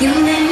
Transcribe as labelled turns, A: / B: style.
A: You made